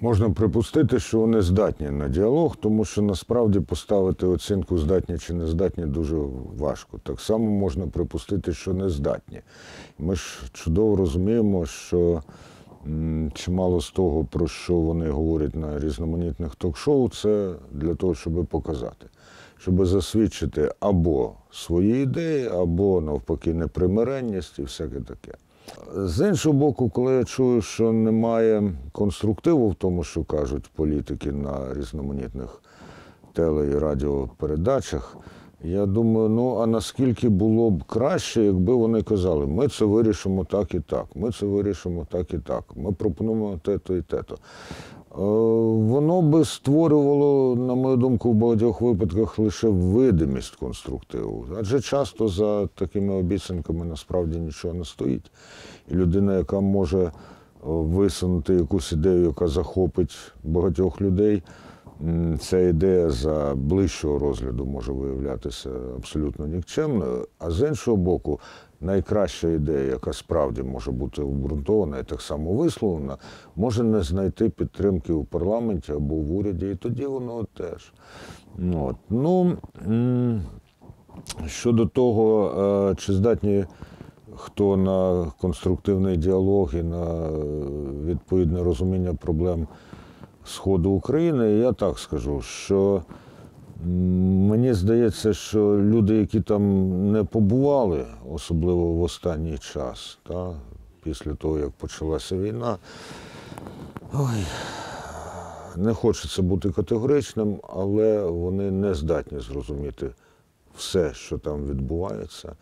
Можна припустити, що вони здатні на діалог, тому що насправді поставити оцінку здатні чи не здатні дуже важко. Так само можна припустити, що не здатні. Ми ж чудово розуміємо, що чимало з того, про що вони говорять на різноманітних ток-шоу, це для того, щоб показати, щоб засвідчити або свої ідеї, або навпаки непримиренність і всяке таке. З іншого боку, коли я чую, що немає конструктиву в тому, що кажуть політики на різноманітних теле і радіопередачах, я думаю, ну а наскільки було б краще, якби вони казали, ми це вирішимо так і так, ми це вирішимо так і так, ми пропонуємо те-то і те-то. Е, Воно би створювало, на мою думку, в багатьох випадках лише видимість конструктиву. Адже часто за такими обіцянками насправді нічого не стоїть. І людина, яка може е, висунути якусь ідею, яка захопить багатьох людей, ця ідея за ближчого розгляду може виявлятися абсолютно нікчемною. А з іншого боку, найкраща ідея, яка справді може бути обґрунтована і так само висловлена, може не знайти підтримки у парламенті або в уряді, і тоді воно теж. От. Ну, щодо того, е, чи здатні хто на конструктивний діалог і на відповідне розуміння проблем Сходу України, я так скажу, що мені здається, що люди, які там не побували, особливо в останній час, та, після того, як почалася війна, ой, не хочеться бути категоричним, але вони не здатні зрозуміти все, що там відбувається.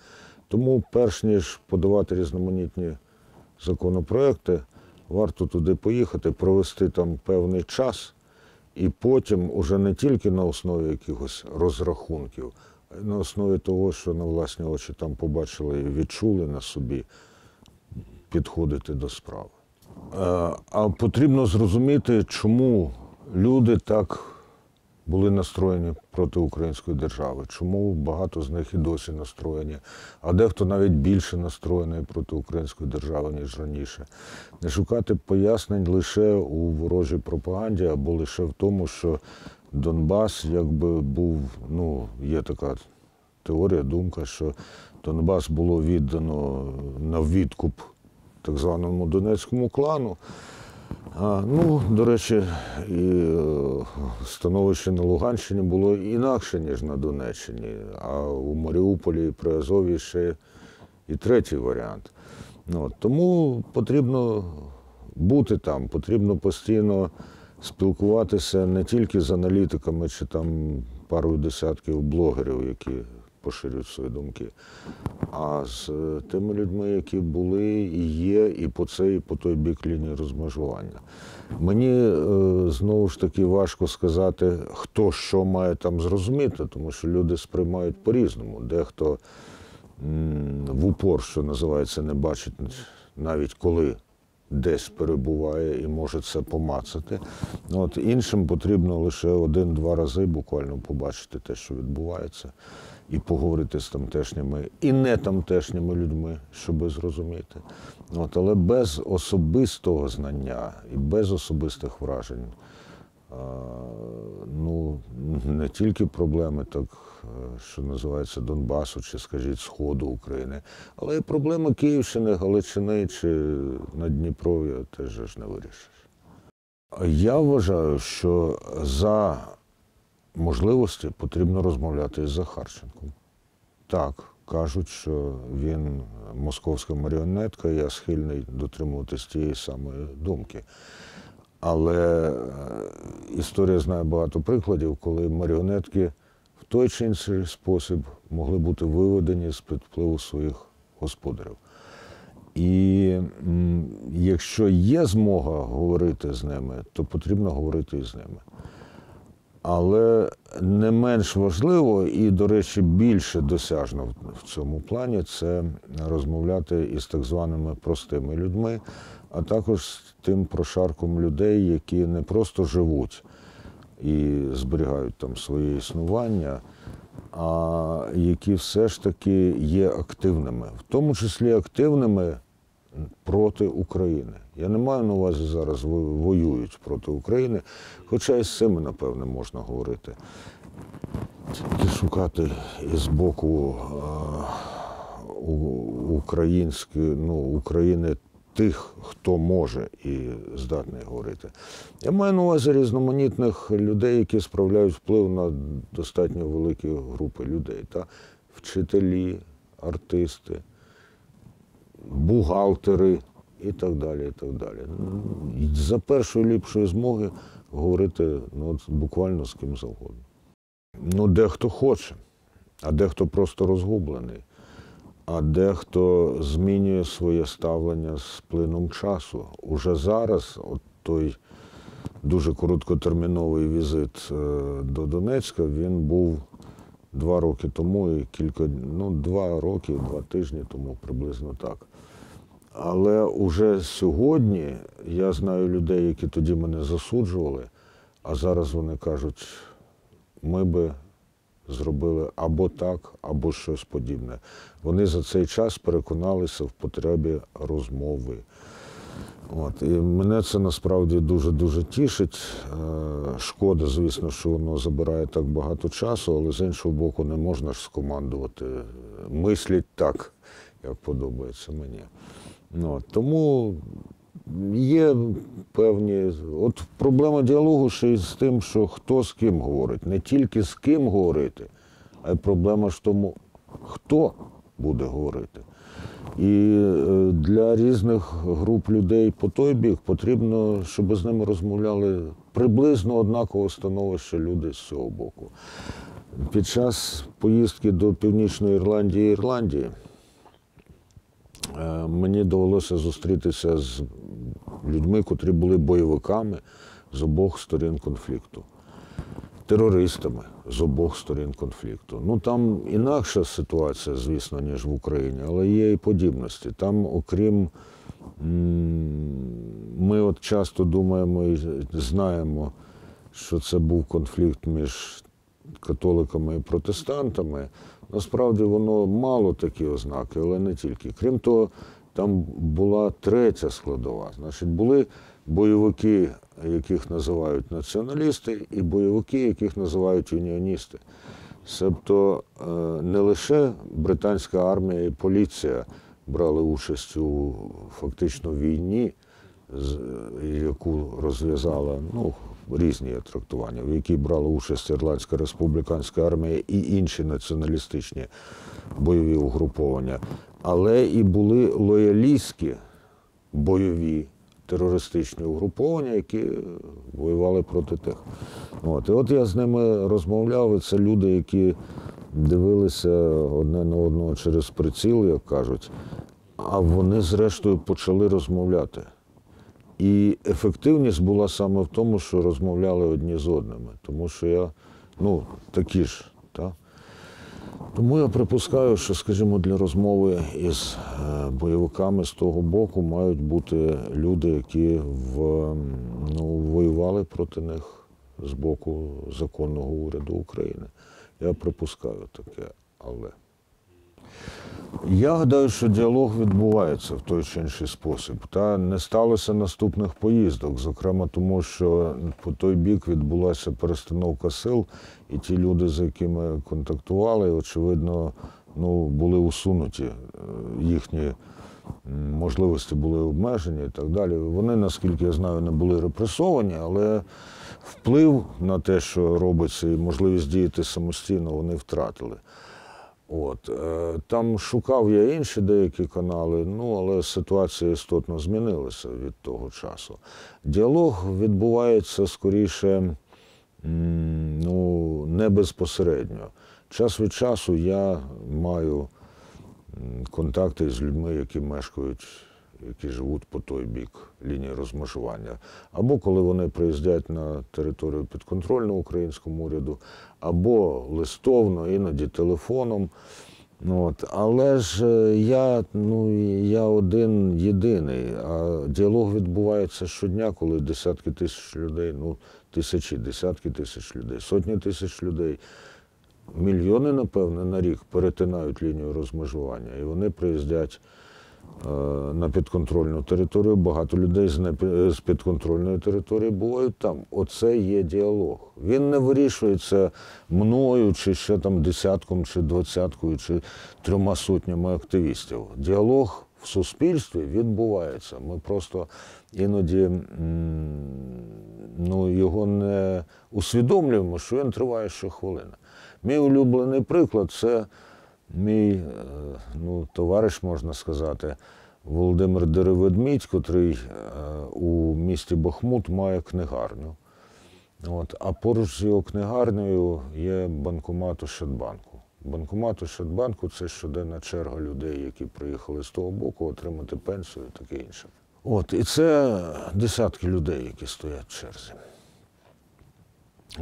Тому, перш ніж подавати різноманітні законопроекти, варто туди поїхати, провести там певний час, і потім уже не тільки на основі якихось розрахунків, а й на основі того, що на власні очі там побачили і відчули на собі, підходити до справи. Е, А потрібно зрозуміти, чому люди так були настроєні проти української держави, чому багато з них і досі настроєні, а дехто навіть більше настроєний проти української держави, ніж раніше. Не шукати пояснень лише у ворожій пропаганді або лише в тому, що Донбас якби був, ну, є така теорія, думка, що Донбас було віддано на відкуп так званому Донецькому клану. А, ну, до речі, і е, становище на Луганщині було інакше, ніж на Донеччині, а у Маріуполі і Приазов'ї ще і третій варіант. Ну, тому потрібно бути там, потрібно постійно спілкуватися не тільки з аналітиками чи там парою десятків блогерів, які поширюють свої думки, а з е, тими людьми, які були і є, і по цей, і по той бік лінії розмежування. Мені е, знову ж таки важко сказати, хто що має там зрозуміти, тому що люди сприймають по-різному. Дехто в упор, що називається, не бачить навіть коли десь перебуває і може це помацати. От іншим потрібно лише один-два рази буквально побачити те, що відбувається, і поговорити з тамтешніми і не тамтешніми людьми, щоб зрозуміти. От, але без особистого знання і без особистих вражень. Ну, не тільки проблеми, так е, що називається Донбасу, чи, скажіть, Сходу України, але й проблеми Київщини, Галичини чи Надніпров'я теж ж не вирішиш. Я вважаю, що за можливості потрібно розмовляти із Захарченком. Так, кажуть, що він московська маріонетка, я схильний дотримуватись тієї самої думки. Але е, історія знає багато прикладів, коли маріонетки в той чи інший спосіб могли бути виведені з-під впливу своїх господарів. І якщо є змога говорити з ними, то потрібно говорити і з ними. Але не менш важливо і, до речі, більше досяжно в- цьому плані це розмовляти із так званими простими людьми, а також з тим прошарком людей, які не просто живуть і зберігають там своє існування, а які все ж таки є активними, в тому числі активними проти України. Я не маю на увазі зараз воюють проти України, хоча і з цими, напевне, можна говорити. Тільки шукати із боку української, ну, України тих, хто може і здатний говорити. Я маю на увазі різноманітних людей, які справляють вплив на достатньо великі групи людей. Та? Вчителі, артисти, бухгалтери і так далі. І так далі. За першої ліпшої змоги говорити ну, от буквально з ким завгодно. Ну, дехто хоче, а дехто просто розгублений, а дехто змінює своє ставлення з плином часу. Уже зараз, от той дуже короткотерміновий візит е, до Донецька, він був два роки тому і кілька, ну, два роки, два тижні тому, приблизно так. Але уже сьогодні я знаю людей, які тоді мене засуджували, а зараз вони кажуть, ми би зробили або так, або щось подібне. Вони за цей час переконалися в потребі розмови. От. І мене це насправді дуже-дуже тішить. Е, Шкода, звісно, що воно забирає так багато часу, але з іншого боку, не можна ж скомандувати. Мисліть так, як подобається мені. Ну, тому є певні. От проблема діалогу ще й з тим, що хто з ким говорить. Не тільки з ким говорити, а й проблема ж в тому, хто буде говорити. І е, для різних груп людей по той бік потрібно, щоб з ними розмовляли приблизно однакове становище люди з цього боку. Під час поїздки до Північної Ірландії і Ірландії мені довелося зустрітися з людьми, котрі були бойовиками з обох сторін конфлікту терористами з обох сторін конфлікту. Ну там інакша ситуація, звісно, ніж в Україні, але є і подібності. Там, окрім ми от часто думаємо і знаємо, що це був конфлікт між католиками і протестантами. Насправді воно мало такі ознаки, але не тільки. Крім того, там була третя складова. Значить, були бойовики, яких називають націоналісти, і бойовики, яких називають юніоністи. Себто е, не лише британська армія і поліція брали участь у фактично війні, яку розв'язала ну, різні трактування, в якій брала участь Ірландська республіканська армія і інші націоналістичні бойові угруповання, але і були лоялістські бойові терористичні угруповання, які воювали проти тих. От. І от я з ними розмовляв, і це люди, які дивилися одне на одного через приціл, як кажуть, а вони, зрештою, почали розмовляти. І ефективність була саме в тому, що розмовляли одні з одними. Тому що я, ну, такі ж, так? Тому я припускаю, що, скажімо, для розмови із е, бойовиками з того боку мають бути люди, які в, ну, воювали проти них з боку законного уряду України. Я припускаю таке, але. Я гадаю, що діалог відбувається в той чи інший спосіб. Та не сталося наступних поїздок, зокрема тому, що по той бік відбулася перестановка сил, і ті люди, з якими контактували, очевидно, ну, були усунуті. Е, Їхні можливості були обмежені і так далі. Вони, наскільки я знаю, не були репресовані, але вплив на те, що робиться, і можливість діяти самостійно, вони втратили. От, е, там шукав я інші деякі канали, ну але ситуація істотно змінилася від того часу. Діалог відбувається скоріше ну, не безпосередньо. Час від часу я маю контакти з людьми, які мешкають, які живуть по той бік лінії розмежування. Або коли вони приїздять на територію підконтрольну українському уряду, або листовно, іноді телефоном. Ну, От. Але ж е, я, ну, я один єдиний, а діалог відбувається щодня, коли десятки тисяч людей, ну, тисячі, десятки тисяч людей, сотні тисяч людей, мільйони, напевне, на рік перетинають лінію розмежування. І вони приїздять на підконтрольну територію, багато людей з, підконтрольної території бувають там. Оце є діалог. Він не вирішується мною, чи ще там десятком, чи двадцяткою, чи трьома сотнями активістів. Діалог в суспільстві відбувається. Ми просто іноді ну, його не усвідомлюємо, що він триває щохвилини. Мій улюблений приклад це мій е, ну, товариш, можна сказати, Володимир Дереведмідь, котрий е, у місті Бахмут має книгарню. От, а поруч з його книгарнею є банкомат Ощадбанку. Банкомат Ощадбанку це щоденна черга людей, які приїхали з того боку отримати пенсію і таке інше. От, і це десятки людей, які стоять в черзі.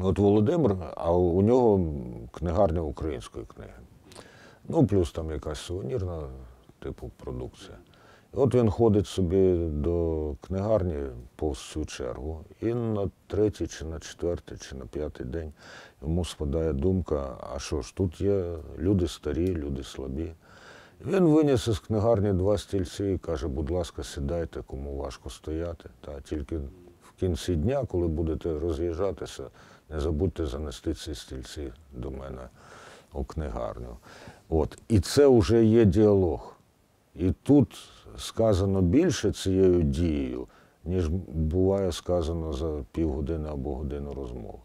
От Володимир, а у нього книгарня української книги. Ну, плюс там якась сувенірна типу продукція. От він ходить собі до книгарні повз цю чергу, і на третій, чи на четвертий, чи на п'ятий день йому спадає думка, а що ж, тут є люди старі, люди слабі. Він виніс із книгарні два стільці і каже, будь ласка, сідайте, кому важко стояти. Та тільки в кінці дня, коли будете роз'їжджатися, не забудьте занести ці стільці до мене у книгарню. От. І це вже є діалог. І тут сказано більше цією дією, ніж буває сказано за півгодини або годину розмови.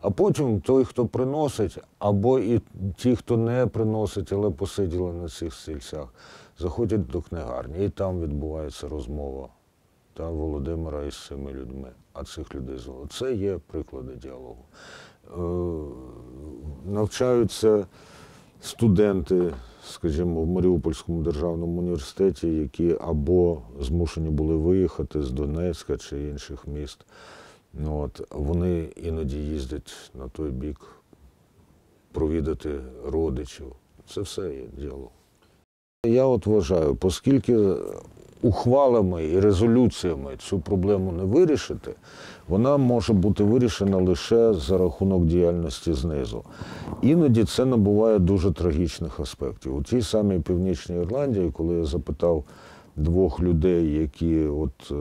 А потім той, хто приносить, або і ті, хто не приносить, але посиділи на цих стільцях, заходять до книгарні, і там відбувається розмова та Володимира із цими людьми. А цих людей золо. Це є приклади діалогу. Е, навчаються студенти, скажімо, в Маріупольському державному університеті, які або змушені були виїхати з Донецька чи інших міст. Ну, от, вони іноді їздять на той бік провідати родичів. Це все є діло. Я от вважаю, оскільки ухвалами і резолюціями цю проблему не вирішити, вона може бути вирішена лише за рахунок діяльності знизу. Іноді це набуває дуже трагічних аспектів. У тій самій Північній Ірландії, коли я запитав двох людей, які от е,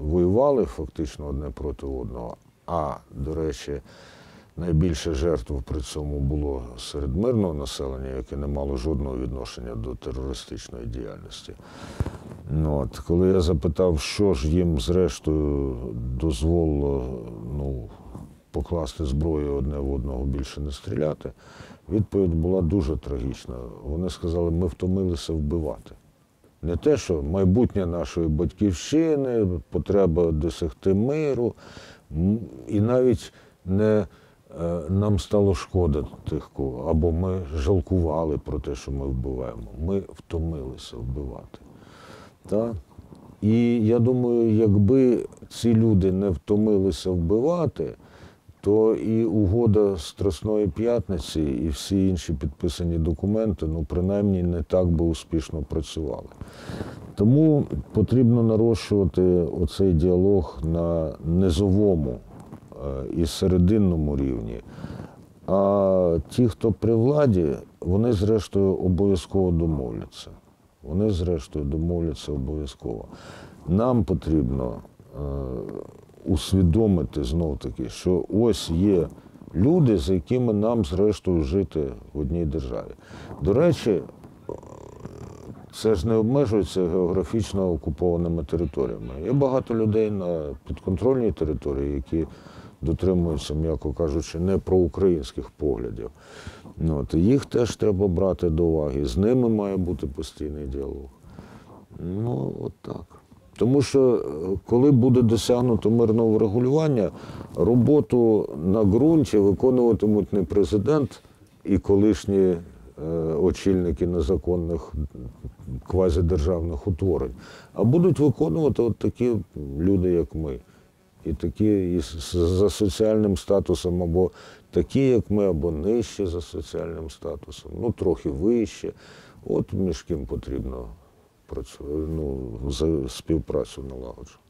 воювали фактично одне проти одного, а, до речі, Найбільше жертв при цьому було серед мирного населення, яке не мало жодного відношення до терористичної діяльності. Ну, от, коли я запитав, що ж їм зрештою дозволило ну, покласти зброю одне в одного більше не стріляти, відповідь була дуже трагічна. Вони сказали, ми втомилися вбивати. Не те, що майбутнє нашої батьківщини, потреба досягти миру, і навіть не нам стало шкода тих, кого, або ми жалкували про те, що ми вбиваємо. Ми втомилися вбивати. Так? І я думаю, якби ці люди не втомилися вбивати, то і угода Страсної п'ятниці, і всі інші підписані документи, ну, принаймні, не так би успішно працювали. Тому потрібно нарощувати оцей діалог на низовому е, і серединному рівні. А ті, хто при владі, вони зрештою обов'язково домовляться. Вони, зрештою, домовляться обов'язково. Нам потрібно е, усвідомити знов таки, що ось є люди, з якими нам, зрештою, жити в одній державі. До речі, це ж не обмежується географічно окупованими територіями. Є багато людей на підконтрольній території, які дотримуються, м'яко кажучи, не проукраїнських поглядів. Ну, от, їх теж треба брати до уваги. З ними має бути постійний діалог. Ну, от так. Тому що е, коли буде досягнуто мирного врегулювання, роботу на ґрунті виконуватимуть не президент і колишні е, очільники незаконних квазідержавних утворень, а будуть виконувати от такі люди, як ми. І такі і за соціальним статусом, або такі, як ми, або нижче за соціальним статусом, ну трохи вище. От між ким потрібно працювати, ну, співпрацю налагоджувати.